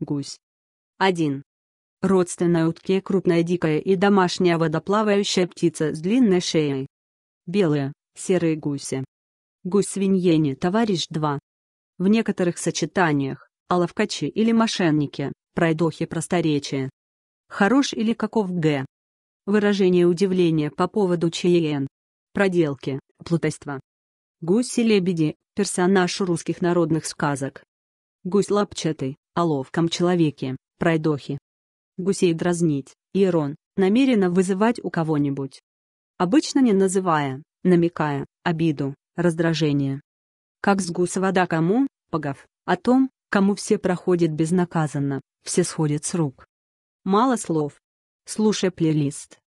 Гусь. 1. Родственная утке крупная дикая и домашняя водоплавающая птица с длинной шеей. Белые, серые гуси. Гусь свиньени, товарищ 2. В некоторых сочетаниях, аловкачи или мошенники, пройдохи просторечия. Хорош или каков Г. Выражение удивления по поводу ЧЕН. Проделки, плутойства. Гуси-лебеди – персонаж русских народных сказок. Гусь лапчатый, о ловком человеке, пройдохи. Гусей дразнить, ирон, намеренно вызывать у кого-нибудь. Обычно не называя, намекая, обиду, раздражение. Как с гуса вода кому, погов, о том, кому все проходит безнаказанно, все сходят с рук. Мало слов. Слушай плейлист.